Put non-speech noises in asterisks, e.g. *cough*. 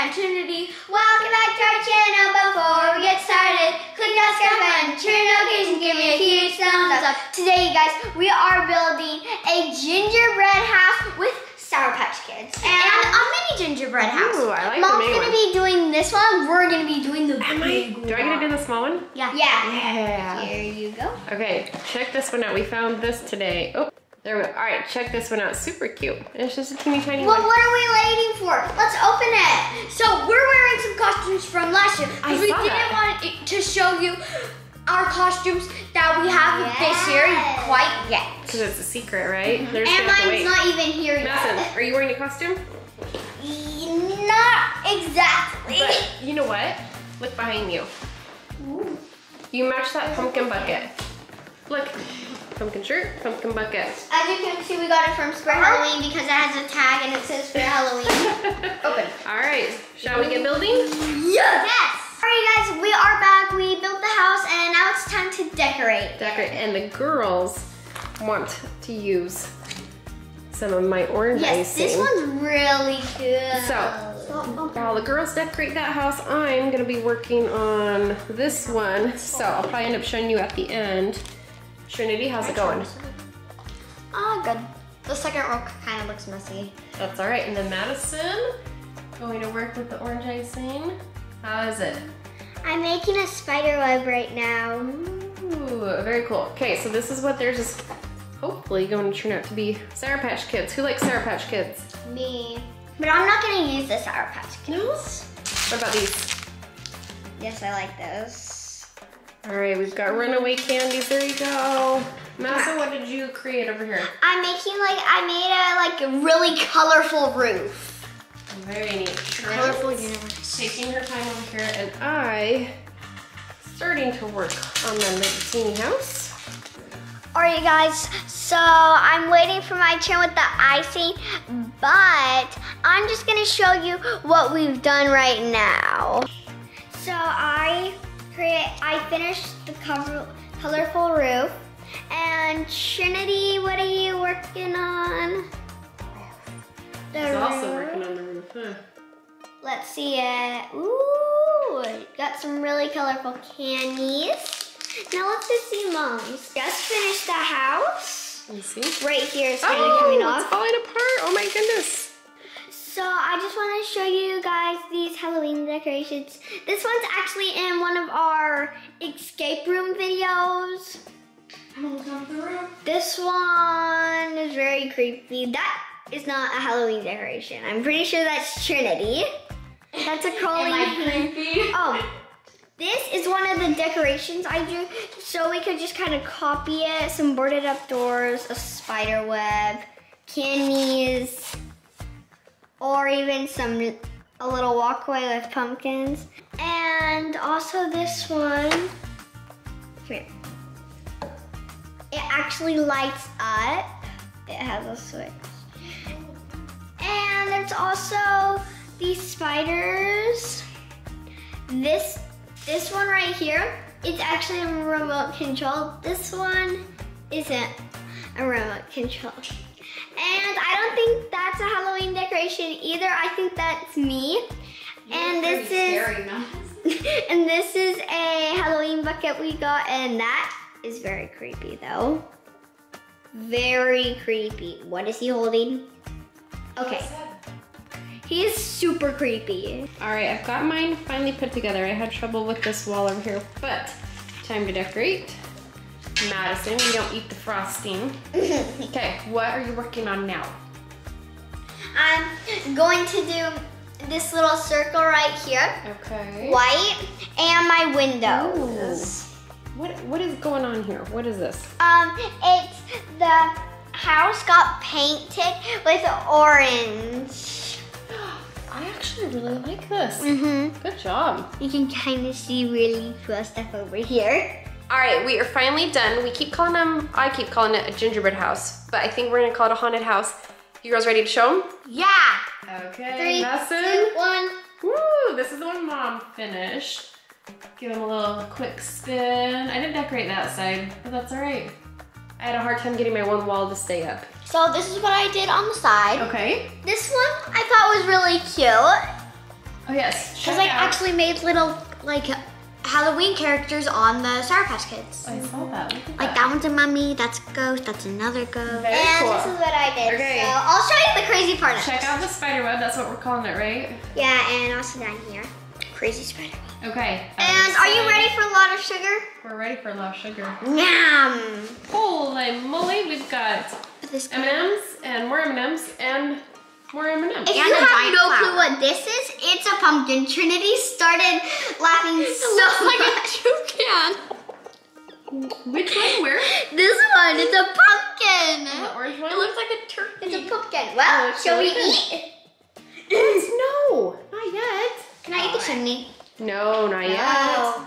and Trinity. Welcome back to our channel. Before we get started, click that subscribe button, turn notifications, give me a huge thumbs up. Today, you guys, we are building a gingerbread house with Sour Patch Kids and, a mini gingerbread house. Ooh, I like the Mom's gonna one. be doing this one. We're gonna be doing the Am I? big Do I get to do the small one? Yeah. Yeah. Yeah. Here you go. Okay, check this one out. We found this today. Oh, there we go. All right, check this one out. Super cute. It's just a teeny tiny Well, one. what are we waiting for? Let's open it. So we're wearing some costumes from last year I because we didn't that. want to show you our costumes that we have this year quite yet. Because it's a secret, right? Mm-hmm. They're just And gonna have to mine's not even here Madison, yet. are you wearing a costume? Not exactly. But you know what? Look behind you. You match that pumpkin bucket. Look, pumpkin shirt, pumpkin bucket. As you can see, we got it from Spirit uh-huh. Halloween because it has a tag and it says Spirit Halloween. *laughs* Open. All right, shall we get building? Yes. Yes. All right, guys, we are back. We built the house and now it's time to decorate. Decorate. And the girls want to use some of my orange Yes, icing. this one's really good. So, oh, oh. while the girls decorate that house, I'm gonna be working on this one. So I'll probably end up showing you at the end. Trinity, how's it going? Ah, good. The second row kind of looks messy. That's all right. And then Madison, going to work with the orange icing. How is it? I'm making a spider web right now. Ooh, very cool. Okay, so this is what theirs just hopefully going to turn out to be. Sour Patch Kids. Who likes Sour Patch Kids? Me. But I'm not gonna use the Sour Patch Kids. What about these? Yes, I like those. All right, we've got runaway candies. There you go. Madison, what did you create over here? I'm making like, I made a like really colorful roof. Very neat. Colorful universe. Taking her time over here, and I starting to work on the little teeny house. Alright guys, so I'm waiting for my turn with the icing, but I'm just gonna show you what we've done right now. So I create, I finished the cover, colorful roof, and Trinity, what are you working on? The He's also working on the roof, huh? Let's see it. Ooh, got some really colorful candies. Now let's just see mom's. Just finished the house. Me see. Right here is kind of Oh, coming it's falling apart. Oh my goodness. So I just want to show you guys these Halloween decorations. This one's actually in one of our escape room videos. This one is very creepy. That is not a Halloween decoration. I'm pretty sure that's Trinity. That's a *laughs* crawling. *laughs* Oh, this is one of the decorations I drew, so we could just kind of copy it. Some boarded up doors, a spider web, candies, or even some a little walkway with pumpkins. And also this one. Here. It actually lights up. It has a switch. And there's also these spiders. This this one right here, it's actually a remote control. This one isn't a remote control. And I don't think that's a Halloween decoration either. I think that's me. And this is *laughs* and this is a Halloween bucket we got, and that is very creepy though. Very creepy. What is he holding? Okay. He is super creepy. All right, I've got mine finally put together. I had trouble with this wall over here, but time to decorate. Madison, we don't eat the frosting. *laughs* Okay, what are you working on now? I'm going to do this little circle right here, Okay. white, and my windows. What what is going on here? What is this? Um, it's the house got painted with orange. *gasps* I actually really like this. Mm-hmm. Good job. You can kind of see really cool stuff over here. All right, we are finally done. We keep calling them, I keep calling it a gingerbread house, but I think we're gonna call it a haunted house. You girls ready to show them? Yeah. Okay, Three, Madison. two, one. Woo, this is the one mom finished. Give them a little quick spin. I didn't decorate that side, but that's all right. I had a hard time getting my one wall to stay up. So this is what I did on the side. Okay. This one I thought was really cute. Oh yes. Because I out- actually made little like Halloween characters on the Sour Patch Kids. I saw that. Like that one's a mummy, that's a ghost, that's another ghost. Very and cool. this is what I did. Okay. So I'll show you the crazy part of Check this. out the spider web. That's what we're calling it, right? Yeah, and also down here. Crazy spider. web. Okay. And are you ready for a lot of sugar? We're ready for a lot of sugar. Yum! Holy moly, we've got M&Ms and more M&Ms and more M&Ms. If And you have no flower. clue what this is, it's a pumpkin. Trinity started laughing *laughs* so looks like a much. toucan. Which one? Where? This one, it's a pumpkin. The orange one? It looks like a turkey. It's a pumpkin. Oh, Well, it's shall we really eat? no, not yet. Can I eat the chimney? No, not yet. No.